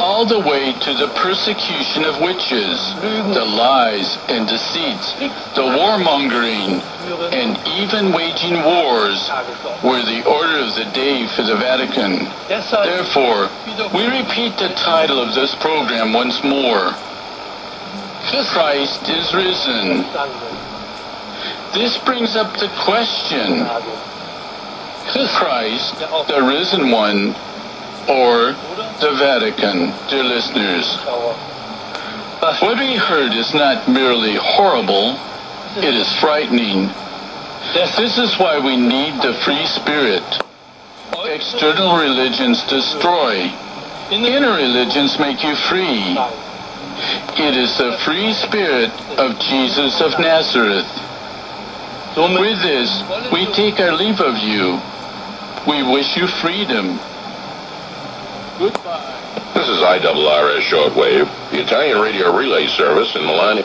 all the way to the persecution of witches, the lies and deceits, the warmongering, and even waging wars were the order of the day for the Vatican. Therefore, we repeat the title of this program once more. Christ is risen. This brings up the question, Christ, the risen one, or the Vatican, dear listeners. What we heard is not merely horrible, it is frightening. This is why we need the free spirit. External religions destroy. Inner religions make you free. It is the free spirit of Jesus of Nazareth. With this, we take our leave of you. We wish you freedom. Goodbye. This is IRRS Shortwave, the Italian radio relay service in Milan.